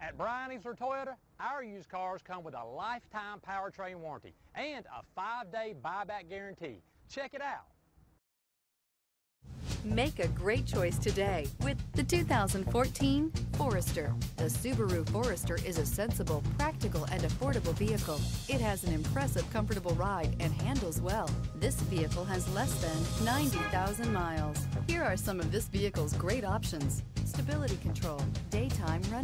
At Bryan Easler Toyota, our used cars come with a lifetime powertrain warranty and a five-day buyback guarantee. Check it out. Make a great choice today with the 2014 Forester. The Subaru Forester is a sensible, practical, and affordable vehicle. It has an impressive, comfortable ride and handles well. This vehicle has less than 90,000 miles. Here are some of this vehicle's great options. Stability control,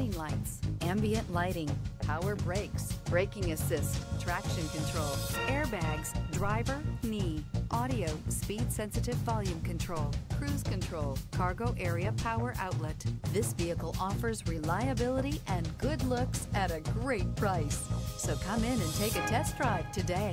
running lights, ambient lighting, power brakes, braking assist, traction control, airbags, driver, knee, audio, speed sensitive volume control, cruise control, cargo area power outlet. This vehicle offers reliability and good looks at a great price. So come in and take a test drive today.